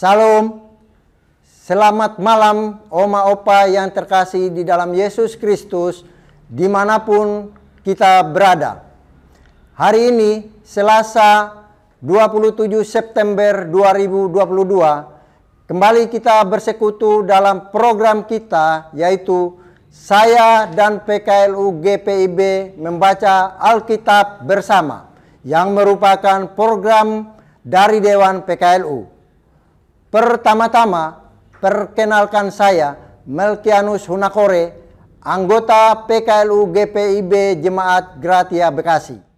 Salam, selamat malam Oma Opa yang terkasih di dalam Yesus Kristus di mana pun kita berada. Hari ini Selasa 27 September 2022 kembali kita bersekutu dalam program kita yaitu saya dan PKLU GPIB membaca Alkitab bersama yang merupakan program dari Dewan PKLU. Pertama-tama, perkenalkan saya Melkianus Hunakore, anggota PKLU GPIB Jemaat Gratia Bekasi.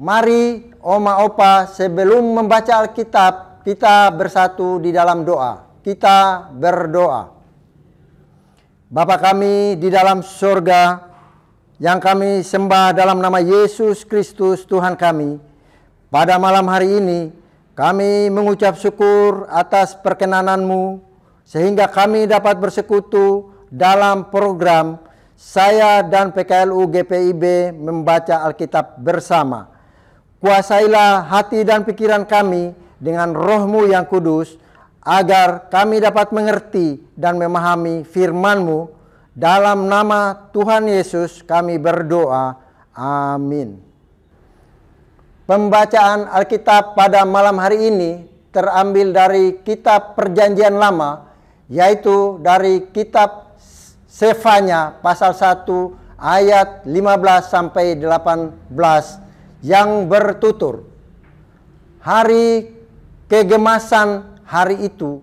Mari Oma Opa sebelum membaca Alkitab kita bersatu di dalam doa. Kita berdoa. Bapa kami di dalam surga yang kami sembah dalam nama Yesus Kristus Tuhan kami. Pada malam hari ini kami mengucap syukur atas perkenananmu sehingga kami dapat bersekutu dalam program saya dan PKLU GPIB membaca Alkitab bersama. Kuasailah hati dan pikiran kami dengan rohmu yang kudus, agar kami dapat mengerti dan memahami firman-Mu. Dalam nama Tuhan Yesus kami berdoa. Amin. Pembacaan Alkitab pada malam hari ini terambil dari kitab perjanjian lama, yaitu dari kitab Sefanya pasal 1 ayat 15 sampai 18 yang bertutur. Hari kegemasan hari itu,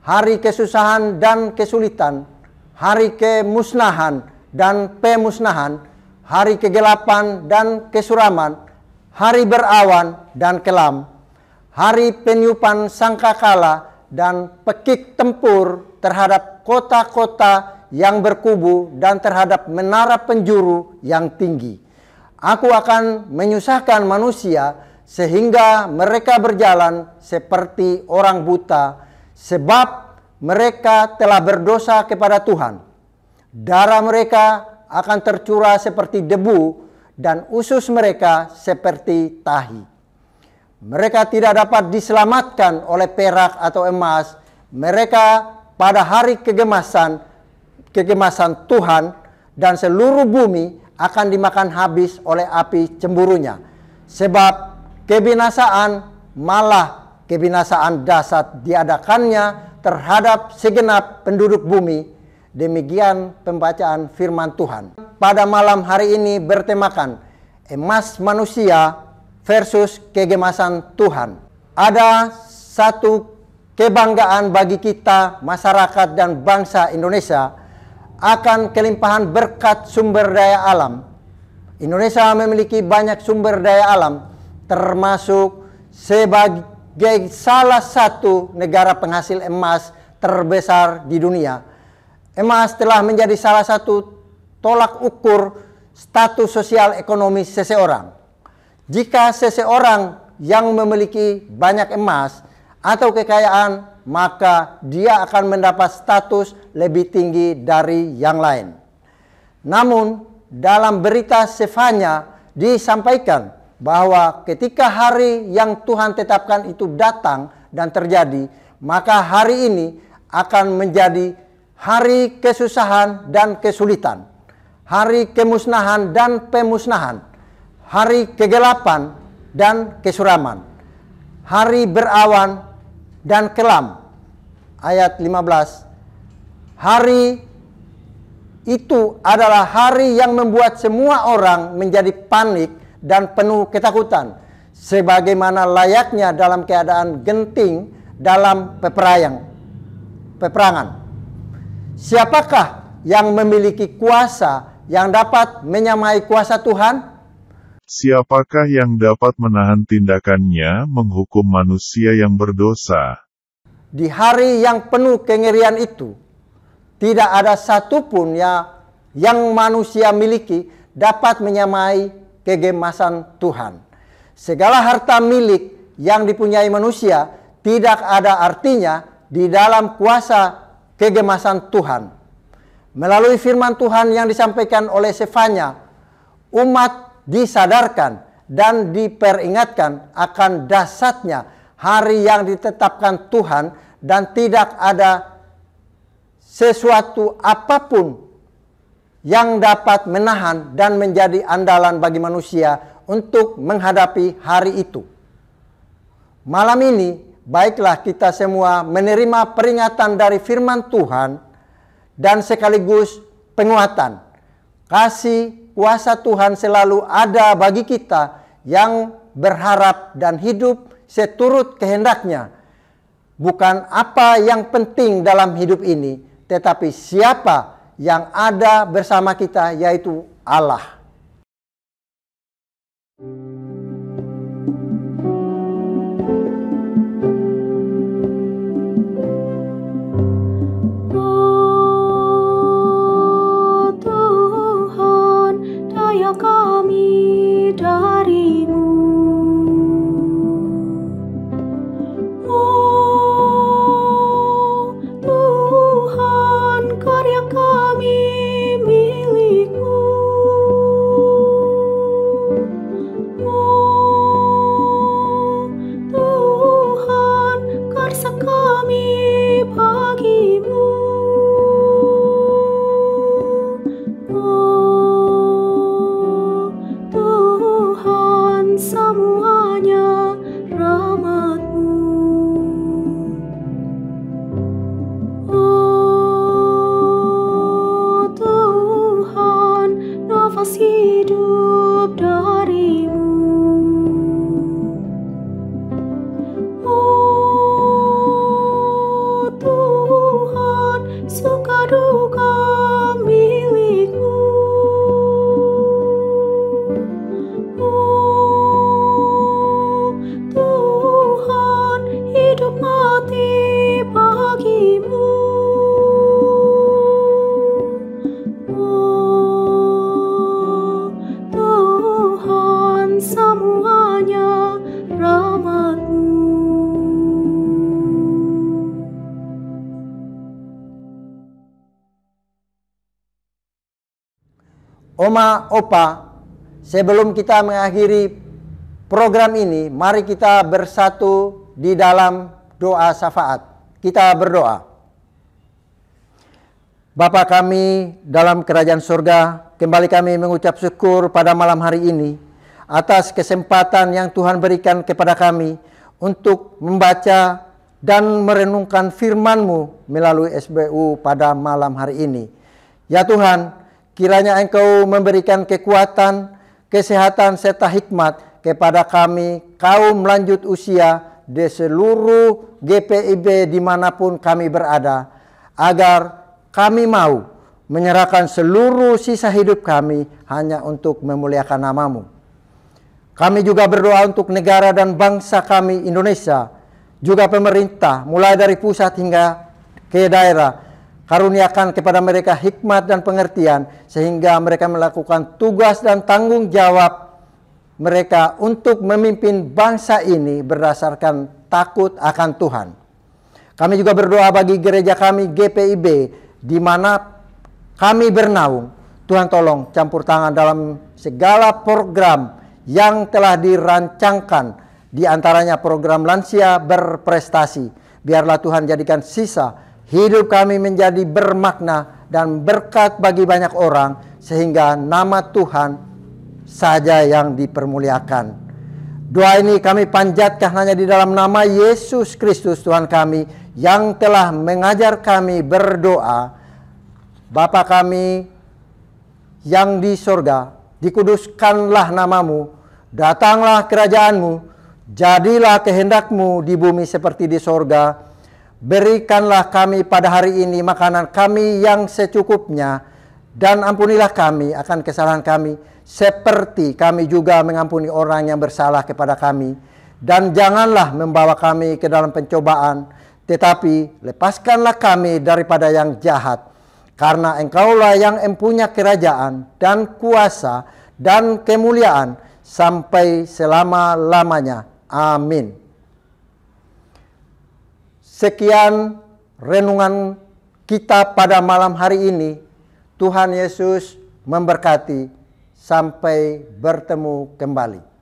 hari kesusahan dan kesulitan, hari kemusnahan dan pemusnahan, hari kegelapan dan kesuraman, hari berawan dan kelam, hari peniupan sangkakala dan pekik tempur terhadap kota-kota yang berkubu dan terhadap menara penjuru yang tinggi. Aku akan menyusahkan manusia sehingga mereka berjalan seperti orang buta sebab mereka telah berdosa kepada Tuhan. Darah mereka akan tercurah seperti debu dan usus mereka seperti tahi. Mereka tidak dapat diselamatkan oleh perak atau emas. Mereka pada hari kegemasan kegemasan Tuhan dan seluruh bumi akan dimakan habis oleh api cemburunya. Sebab kebinasaan malah kebinasaan dasar diadakannya terhadap segenap penduduk bumi. Demikian pembacaan firman Tuhan. Pada malam hari ini bertemakan emas manusia versus kegemasan Tuhan. Ada satu kebanggaan bagi kita masyarakat dan bangsa Indonesia akan kelimpahan berkat sumber daya alam. Indonesia memiliki banyak sumber daya alam termasuk sebagai salah satu negara penghasil emas terbesar di dunia. Emas telah menjadi salah satu tolak ukur status sosial ekonomi seseorang. Jika seseorang yang memiliki banyak emas atau kekayaan, maka dia akan mendapat status lebih tinggi dari yang lain. Namun, dalam berita Sefanya disampaikan bahwa ketika hari yang Tuhan tetapkan itu datang dan terjadi, maka hari ini akan menjadi hari kesusahan dan kesulitan, hari kemusnahan dan pemusnahan, hari kegelapan dan kesuraman, hari berawan dan kelam. Ayat 15. Hari itu adalah hari yang membuat semua orang menjadi panik dan penuh ketakutan sebagaimana layaknya dalam keadaan genting dalam peperayang peperangan. Siapakah yang memiliki kuasa yang dapat menyamai kuasa Tuhan? Siapakah yang dapat menahan tindakannya menghukum manusia yang berdosa? Di hari yang penuh kengerian itu, tidak ada satupun ya yang manusia miliki dapat menyamai kegemasan Tuhan. Segala harta milik yang dipunyai manusia tidak ada artinya di dalam kuasa kegemasan Tuhan. Melalui firman Tuhan yang disampaikan oleh Sefanya, umat disadarkan dan diperingatkan akan dasarnya hari yang ditetapkan Tuhan dan tidak ada sesuatu apa pun yang dapat menahan dan menjadi andalan bagi manusia untuk menghadapi hari itu. Malam ini, baiklah kita semua menerima peringatan dari firman Tuhan dan sekaligus penguatan. Kasih kuasa Tuhan selalu ada bagi kita yang berharap dan hidup seturut kehendaknya. Bukan apa yang penting dalam hidup ini, tetapi siapa yang ada bersama kita yaitu Allah. Oh Opa, sebelum kita mengakhiri program ini, mari kita bersatu di dalam doa syafaat. Kita berdoa. Bapa kami dalam kerajaan surga, kembali kami mengucap syukur pada malam hari ini atas kesempatan yang Tuhan berikan kepada kami untuk membaca dan merenungkan firman-Mu melalui SBU pada malam hari ini. Ya Tuhan, kiranya Engkau memberikan kekuatan, kesehatan serta hikmat kepada kami kaum lanjut usia di seluruh GPIB di mana pun kami berada, agar kami mau menyerahkan seluruh sisa hidup kami hanya untuk memuliakan namamu. Kami juga berdoa untuk negara dan bangsa kami Indonesia, juga pemerintah mulai dari pusat hingga ke daerah. Karuniakan kepada mereka hikmat dan pengertian sehingga mereka melakukan tugas dan tanggung jawab mereka untuk memimpin bangsa ini berdasarkan takut akan Tuhan. Kami juga berdoa bagi gereja kami GPIB di mana kami bernaung. Tuhan tolong campur tangan dalam segala program yang telah dirancangkan di antaranya program lansia berprestasi. Biarlah Tuhan jadikan sisa hidup kami menjadi bermakna dan berkat bagi banyak orang sehingga nama Tuhan saja yang dipermuliakan. Doa ini kami panjatkan hanya di dalam nama Yesus Kristus Tuhan kami yang telah mengajar kami berdoa. Bapa kami yang di sorga, dikuduskanlah namamu, datanglah kerajaanmu, jadilah kehendakmu di bumi seperti di sorga. Berikanlah kami pada hari ini makanan kami yang secukupnya, dan ampunilah kami akan kesalahan kami, seperti kami juga mengampuni orang yang bersalah kepada kami. Dan janganlah membawa kami ke dalam pencobaan, tetapi lepaskanlah kami daripada yang jahat. Karena engkaulah yang empunya kerajaan dan kuasa dan kemuliaan sampai selama-lamanya. Amin. Sekian renungan kita pada malam hari ini. Tuhan Yesus memberkati. Sampai bertemu kembali.